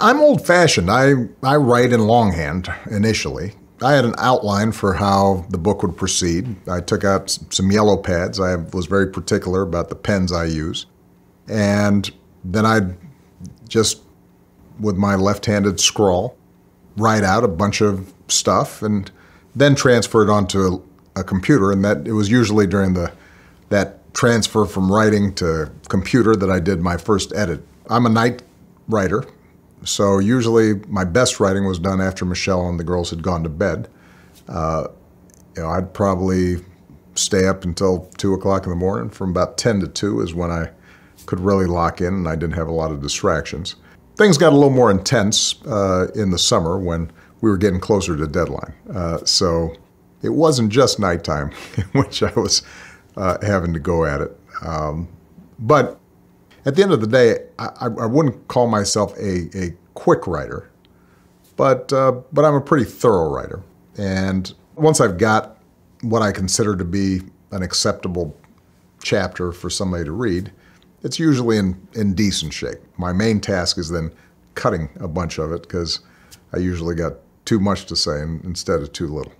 I'm old fashioned. I, I write in longhand initially. I had an outline for how the book would proceed. I took out some yellow pads. I was very particular about the pens I use. And then I'd just, with my left handed scrawl, write out a bunch of stuff and then transfer it onto a, a computer. And that it was usually during the that transfer from writing to computer that I did my first edit. I'm a night writer, so usually my best writing was done after Michelle and the girls had gone to bed. Uh, you know, I'd probably stay up until two o'clock in the morning. From about ten to two is when I could really lock in, and I didn't have a lot of distractions. Things got a little more intense uh, in the summer when we were getting closer to deadline. Uh, so it wasn't just nighttime in which I was uh, having to go at it. Um, but at the end of the day, I, I wouldn't call myself a, a quick writer, but, uh, but I'm a pretty thorough writer. And once I've got what I consider to be an acceptable chapter for somebody to read, it's usually in, in decent shape. My main task is then cutting a bunch of it because I usually got too much to say instead of too little.